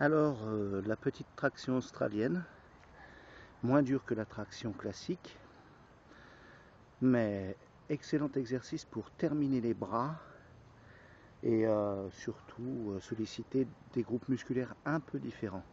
Alors, euh, la petite traction australienne, moins dure que la traction classique, mais excellent exercice pour terminer les bras et euh, surtout euh, solliciter des groupes musculaires un peu différents.